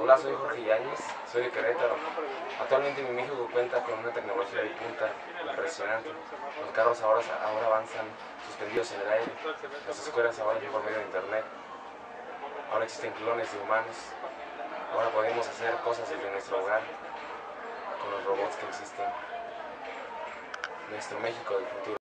Hola, soy Jorge Yáñez, soy de Querétaro. Actualmente mi México cuenta con una tecnología de punta impresionante. Los carros ahora, ahora avanzan suspendidos en el aire. Las escuelas ahora por medio de internet. Ahora existen clones de humanos. Ahora podemos hacer cosas desde nuestro hogar con los robots que existen. Nuestro México del futuro.